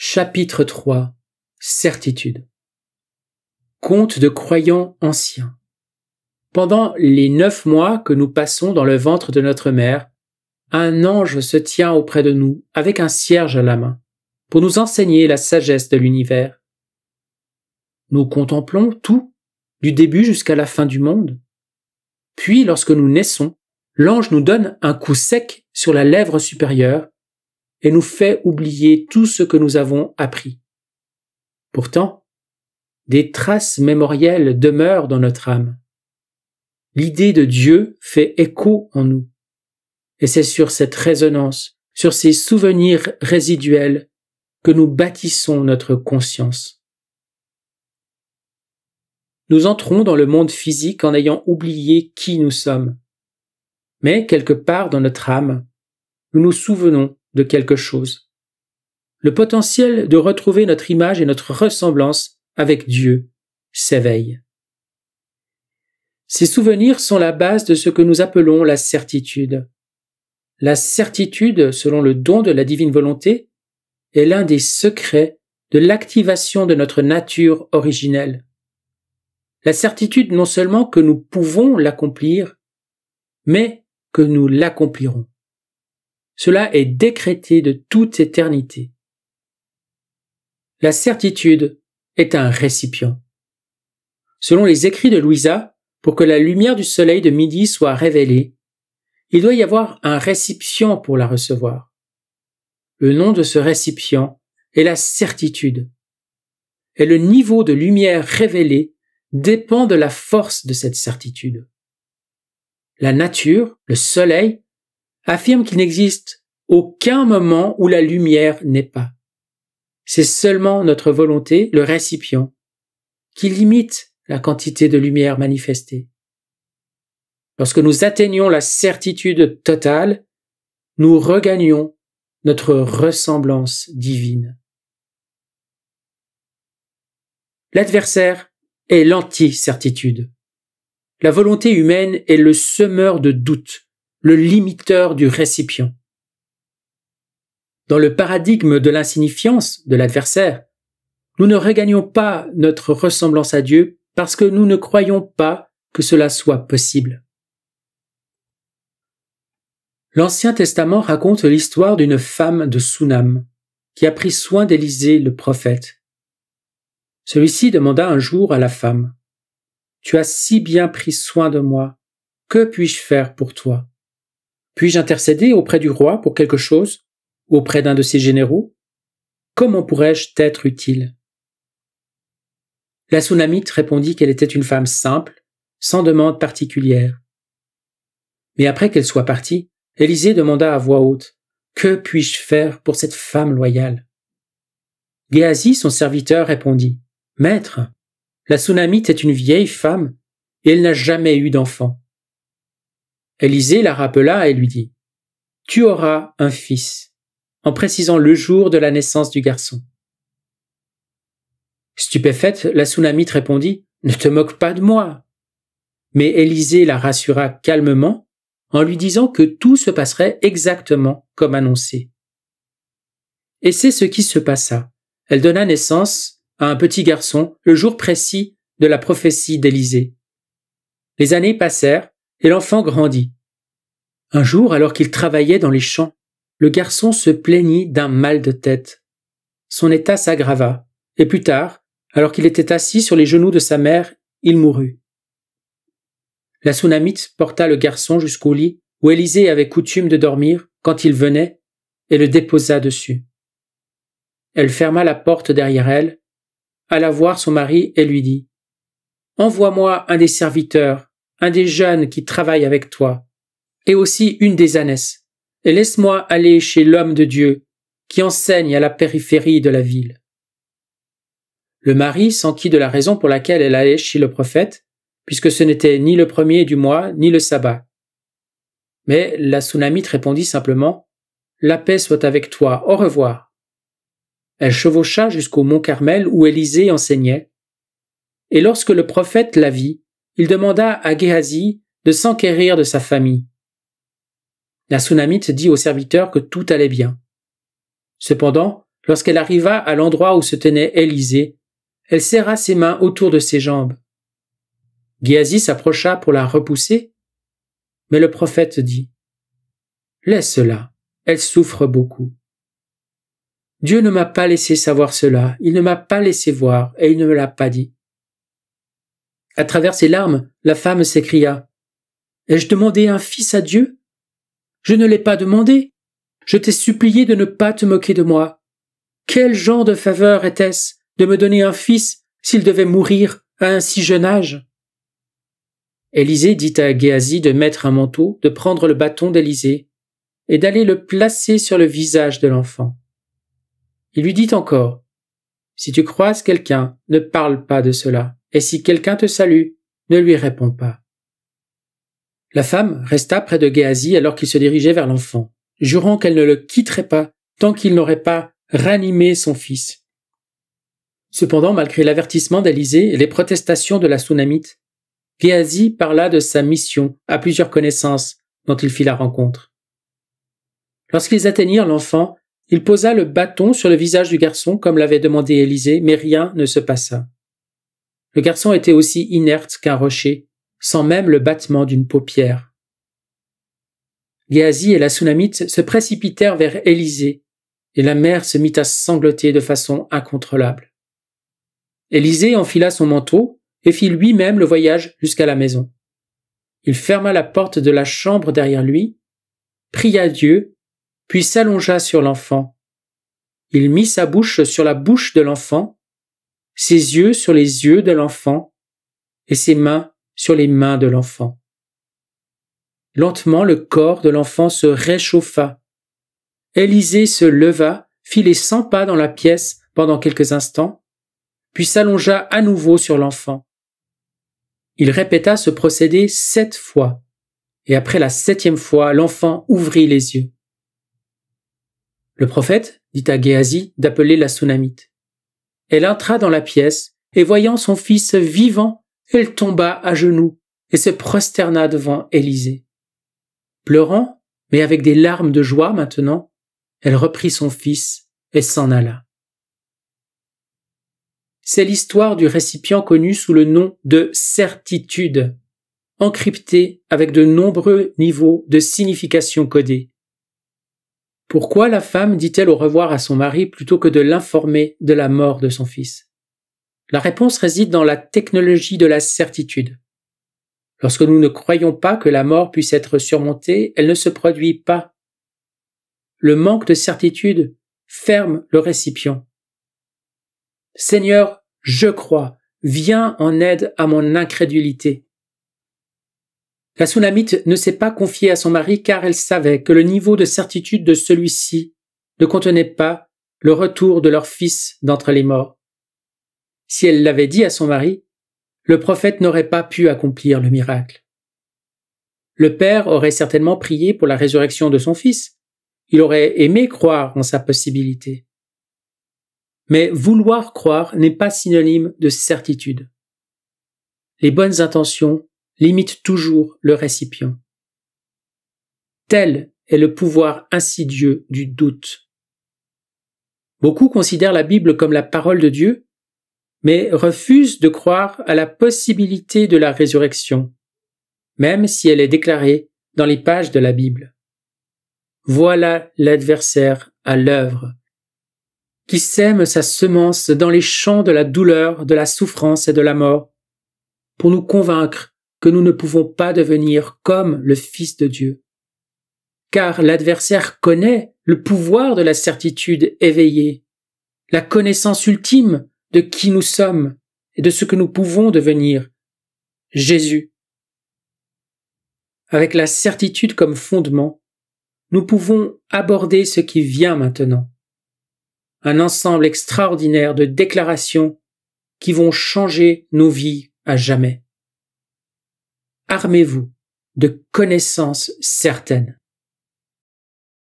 Chapitre 3 Certitude Conte de croyants anciens Pendant les neuf mois que nous passons dans le ventre de notre mère, un ange se tient auprès de nous avec un cierge à la main pour nous enseigner la sagesse de l'univers. Nous contemplons tout, du début jusqu'à la fin du monde. Puis, lorsque nous naissons, l'ange nous donne un coup sec sur la lèvre supérieure et nous fait oublier tout ce que nous avons appris. Pourtant, des traces mémorielles demeurent dans notre âme. L'idée de Dieu fait écho en nous. Et c'est sur cette résonance, sur ces souvenirs résiduels, que nous bâtissons notre conscience. Nous entrons dans le monde physique en ayant oublié qui nous sommes. Mais quelque part dans notre âme, nous nous souvenons de quelque chose. Le potentiel de retrouver notre image et notre ressemblance avec Dieu s'éveille. Ces souvenirs sont la base de ce que nous appelons la certitude. La certitude, selon le don de la divine volonté, est l'un des secrets de l'activation de notre nature originelle. La certitude non seulement que nous pouvons l'accomplir, mais que nous l'accomplirons. Cela est décrété de toute éternité. La certitude est un récipient. Selon les écrits de Louisa, pour que la lumière du soleil de midi soit révélée, il doit y avoir un récipient pour la recevoir. Le nom de ce récipient est la certitude. Et le niveau de lumière révélée dépend de la force de cette certitude. La nature, le soleil, affirme qu'il n'existe aucun moment où la lumière n'est pas. C'est seulement notre volonté, le récipient, qui limite la quantité de lumière manifestée. Lorsque nous atteignons la certitude totale, nous regagnons notre ressemblance divine. L'adversaire est l'anti-certitude. La volonté humaine est le semeur de doutes, le limiteur du récipient. Dans le paradigme de l'insignifiance de l'adversaire, nous ne regagnons pas notre ressemblance à Dieu parce que nous ne croyons pas que cela soit possible. L'Ancien Testament raconte l'histoire d'une femme de Sunam qui a pris soin d'Élisée le prophète. Celui-ci demanda un jour à la femme Tu as si bien pris soin de moi, que puis-je faire pour toi? Puis-je intercéder auprès du roi pour quelque chose auprès d'un de ses généraux? Comment pourrais-je t'être utile? La Sunamite répondit qu'elle était une femme simple, sans demande particulière. Mais après qu'elle soit partie, Élisée demanda à voix haute Que puis-je faire pour cette femme loyale? Géasi, son serviteur, répondit Maître, la Sunamite est une vieille femme et elle n'a jamais eu d'enfant. Élisée la rappela et lui dit Tu auras un fils, en précisant le jour de la naissance du garçon. Stupéfaite, la Sunamite répondit Ne te moque pas de moi. Mais Élisée la rassura calmement en lui disant que tout se passerait exactement comme annoncé. Et c'est ce qui se passa. Elle donna naissance à un petit garçon le jour précis de la prophétie d'Élisée. Les années passèrent et l'enfant grandit. Un jour, alors qu'il travaillait dans les champs, le garçon se plaignit d'un mal de tête. Son état s'aggrava, et plus tard, alors qu'il était assis sur les genoux de sa mère, il mourut. La Sunamite porta le garçon jusqu'au lit où Élisée avait coutume de dormir quand il venait et le déposa dessus. Elle ferma la porte derrière elle, alla voir son mari et lui dit Envoie-moi un des serviteurs, un des jeunes qui travaillent avec toi, et aussi une des ânesses, et laisse-moi aller chez l'homme de Dieu, qui enseigne à la périphérie de la ville. Le mari s'enquit de la raison pour laquelle elle allait chez le prophète, puisque ce n'était ni le premier du mois, ni le sabbat. Mais la Sunamite répondit simplement La paix soit avec toi, au revoir. Elle chevaucha jusqu'au mont Carmel où Élisée enseignait, et lorsque le prophète la vit, il demanda à Géasi de s'enquérir de sa famille. La Sunamite dit au serviteur que tout allait bien. Cependant, Lorsqu'elle arriva à l'endroit où se tenait Élisée, elle serra ses mains autour de ses jambes. Géasi s'approcha pour la repousser, mais le prophète dit Laisse-la, elle souffre beaucoup. Dieu ne m'a pas laissé savoir cela, il ne m'a pas laissé voir, et il ne me l'a pas dit. À travers ses larmes, la femme s'écria Ai-je demandé un fils à Dieu? Je ne l'ai pas demandé. Je t'ai supplié de ne pas te moquer de moi. Quel genre de faveur était-ce de me donner un fils s'il devait mourir à un si jeune âge? Élisée dit à Géasi de mettre un manteau, de prendre le bâton d'Élisée et d'aller le placer sur le visage de l'enfant. Il lui dit encore Si tu croises quelqu'un, ne parle pas de cela, et si quelqu'un te salue, ne lui réponds pas. La femme resta près de Géasi alors qu'il se dirigeait vers l'enfant, jurant qu'elle ne le quitterait pas tant qu'il n'aurait pas ranimé son fils. Cependant, malgré l'avertissement d'Élysée et les protestations de la Sunamite, Géasi parla de sa mission à plusieurs connaissances dont il fit la rencontre. Lorsqu'ils atteignirent l'enfant, il posa le bâton sur le visage du garçon comme l'avait demandé Élisée, mais rien ne se passa. Le garçon était aussi inerte qu'un rocher, sans même le battement d'une paupière. Géasi et la Sunamite se précipitèrent vers Élisée, et la mère se mit à sangloter de façon incontrôlable. Élisée enfila son manteau, et fit lui-même le voyage jusqu'à la maison. Il ferma la porte de la chambre derrière lui, pria Dieu, puis s'allongea sur l'enfant. Il mit sa bouche sur la bouche de l'enfant, ses yeux sur les yeux de l'enfant, et ses mains sur les mains de l'enfant. Lentement le corps de l'enfant se réchauffa. Élisée se leva, fit les cent pas dans la pièce pendant quelques instants, puis s'allongea à nouveau sur l'enfant. Il répéta ce procédé sept fois, et après la septième fois, l'enfant ouvrit les yeux. Le prophète dit à Géasi d'appeler la Sunamite. Elle entra dans la pièce, et voyant son fils vivant, elle tomba à genoux et se prosterna devant Élisée. Pleurant, mais avec des larmes de joie maintenant, elle reprit son fils et s'en alla c'est l'histoire du récipient connu sous le nom de certitude, encrypté avec de nombreux niveaux de signification codée. Pourquoi la femme dit-elle au revoir à son mari plutôt que de l'informer de la mort de son fils? La réponse réside dans la technologie de la certitude. Lorsque nous ne croyons pas que la mort puisse être surmontée, elle ne se produit pas. Le manque de certitude ferme le récipient. Seigneur, je crois, viens en aide à mon incrédulité. La Sunamite ne s'est pas confiée à son mari car elle savait que le niveau de certitude de celui-ci ne contenait pas le retour de leur fils d'entre les morts. Si elle l'avait dit à son mari, le prophète n'aurait pas pu accomplir le miracle. Le père aurait certainement prié pour la résurrection de son fils. Il aurait aimé croire en sa possibilité. Mais vouloir croire n'est pas synonyme de certitude. Les bonnes intentions limitent toujours le récipient. Tel est le pouvoir insidieux du doute. Beaucoup considèrent la Bible comme la parole de Dieu, mais refusent de croire à la possibilité de la résurrection, même si elle est déclarée dans les pages de la Bible. Voilà l'adversaire à l'œuvre qui sème sa semence dans les champs de la douleur, de la souffrance et de la mort, pour nous convaincre que nous ne pouvons pas devenir comme le Fils de Dieu. Car l'adversaire connaît le pouvoir de la certitude éveillée, la connaissance ultime de qui nous sommes et de ce que nous pouvons devenir. Jésus. Avec la certitude comme fondement, nous pouvons aborder ce qui vient maintenant un ensemble extraordinaire de déclarations qui vont changer nos vies à jamais. Armez-vous de connaissances certaines.